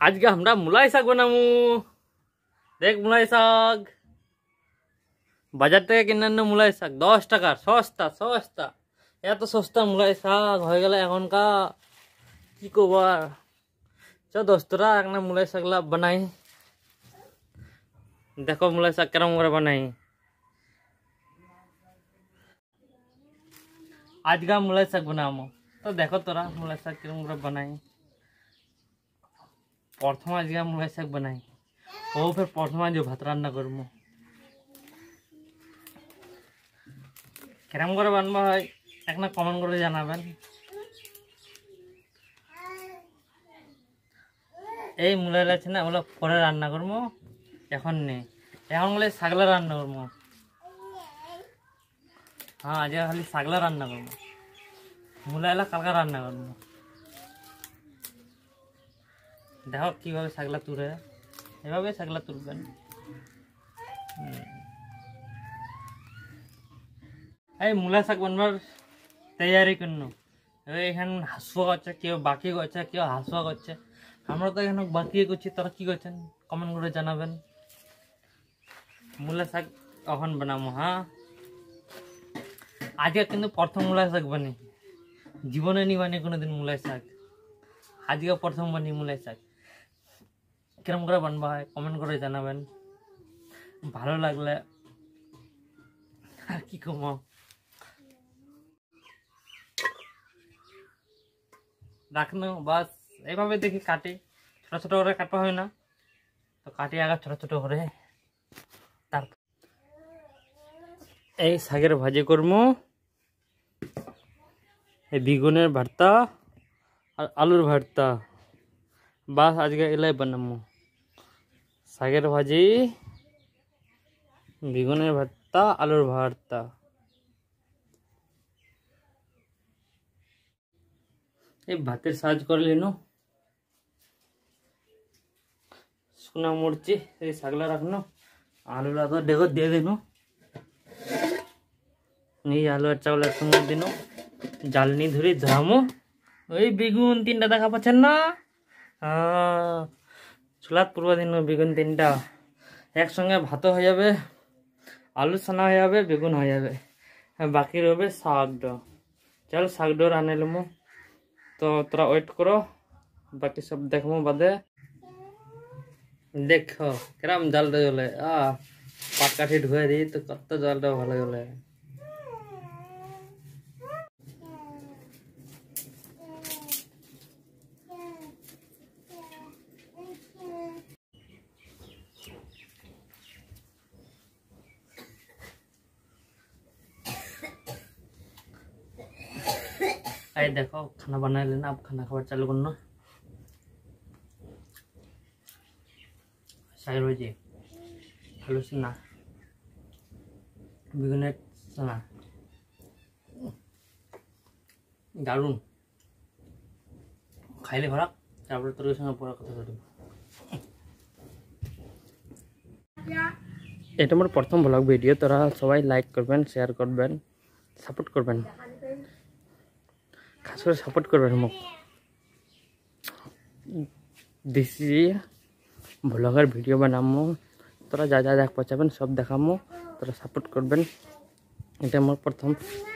আজকে আমরা মুলাই শাক বানাবো দেখ মুলাই শাক বাজার থেকে কিনে আনো মুলাই শাক দশ টাকার সস্তা সস্তা এত সস্তা মুলাই শাক হয়ে গেলে এখনকার কি করব আর চ দোস্তরা একটা মুলাই শাকলা বানাই দেখো মুলাই শাক কেরম করে বানাই আজকে মুলাই শাক বানাবো তো দেখো তোরা মুলাই শাক কিরম করে বানাই প্রথম আজকে মুলাই শাক বানাই। ও ফের প্রথম আজ ভাত রান্না করব। কেরম করে বানবা হয় এক না কমেন্ট করে জানাবেন। এই মুলাই আছে না, ওগুলো পরে রান্না করব। এখন নেই এখন বলে শাগলা রান্না করব। হ্যাঁ আজকে খালি শাগলা রান্না করব। মুলাইলা কালকা রান্না করব। দেখো কীভাবে শাগলা তুলে এভাবে শাগলা তুলবেন। এই মূলা শাক বানবার তৈয়ারি করুন। এখানে হাসুয়া করছে, কেউ বাকি করছে, কেউ হাসুয়া করছে। আমরা তো এখানে বাকি করছি, তারা কী করছেন? কমেন্ট করে জানাবেন। মূলা শাক কখন বানাবো হ্যাঁ? আজকে কিন্তু প্রথম মূলা শাক বানি। জীবনে নি বানি কোনোদিন মূলাই শাক। আজকে প্রথম বানি মূলাই শাক। কিরম করে বানবা হয়? কমেন্ট করে জানাবেন। ভালো লাগলে আর কি কমো? রাখনো বাস। এইভাবে দেখি কাটি। ছোট ছোট করে কাটা হয় না। তো কাটি আগে ছোট ছোট করে। তারপর এই শাকের ভাজি করব এই বেগুনের ভর্তা আর আলুর ভর্তা। বাস, আজকে এলাই বানাবো শাকের ভাজি, বেগুনের ভর্তা, আলুর ভর্তা। এই ভাতের সাজ করে লেনো। শুকনা মরচি, এই শাকলা রাখনো। আলুলা তো দেখো, দিয়ে দিনো। এই আলু আর চাউল একসঙ্গে দিনো। জ্বালনি ধরে ধামো ওই বেগুন তিনটা দেখা পাচ্ছেন না? চুলাত পূর্ব দিন বেগুন তিনটা একসঙ্গে ভাতও হয়ে যাবে, আলু সানা হয়ে যাবে, বেগুন হয়ে যাবে। আর বাকি রবে শাকটা চল শাকটা রান্না লমো। তো তোরা ওয়েট করো, বাকি সব দেখব বাদে। দেখো, কেরাম জালটা জ্বলে। আ পাট কাঠি ধুয়ে দিই, তো কত জলটা ভালো জ্বলে। এই দেখো, খানা বানাইলে না খানা খাবার চালু করুন শাকের ভাজি আলু সিনা বেগুনের সানা দারুণ। খাইলে খারাপ তারপরে তোর সঙ্গে পড়ার কথা বলব। এটা আমার প্রথম ব্লগ ভিডিও তোরা সবাই লাইক করবেন শেয়ার করবেন সাপোর্ট করবেন। খাস করে সাপোর্ট করবেন মোক। দেশি ব্লগের ভিডিও বানামো। তোরা যা যা দেখ পাচাবেন, সব দেখামো। তোরা সাপোর্ট করবেন। এটা আমার প্রথম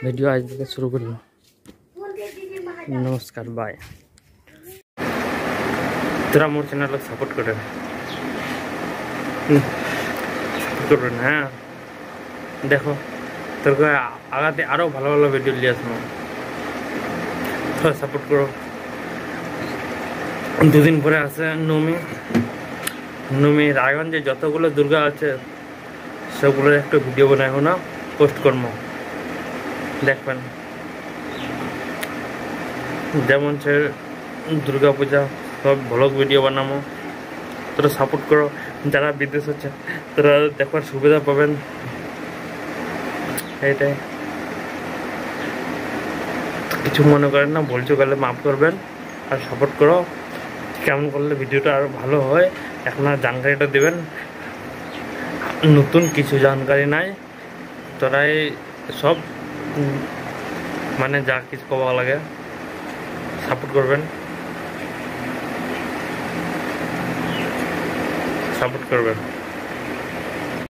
ভিডিও আজ থেকে শুরু করল নমস্কার বাই তোরা মোর চ্যানেলকে সাপোর্ট করবেন সাপোর্ট করবেন হ্যাঁ। দেখো তোরকে আগাতে আরও ভালো ভালো ভিডিও নিয়ে আসব সাপোর্ট করো। দুদিন পরে আছে নমি। নমি, রায়গঞ্জে যতগুলো দুর্গা আছে সবগুলোর একটা ভিডিও বানাই না পোস্ট করব দেখবেন। যেমন সে দুর্গা পূজা, সব ভ্লগ ভিডিও বানাবো তোরা সাপোর্ট করো। যারা বিদেশ হচ্ছে তোরা দেখবার সুবিধা পাবেন। এইটাই। কিছু মনে করেন না, বলছো গেলে মাফ করবেন আর সাপোর্ট করো। কেমন করলে ভিডিওটা আরও ভালো হয়, এখন আর জানকারিটা দেবেন। নতুন কিছু জানকারি নাই, তোরাই সব মানে যা কিছু পাওয়া লাগে সাপোর্ট করবেন। সাপোর্ট করবেন।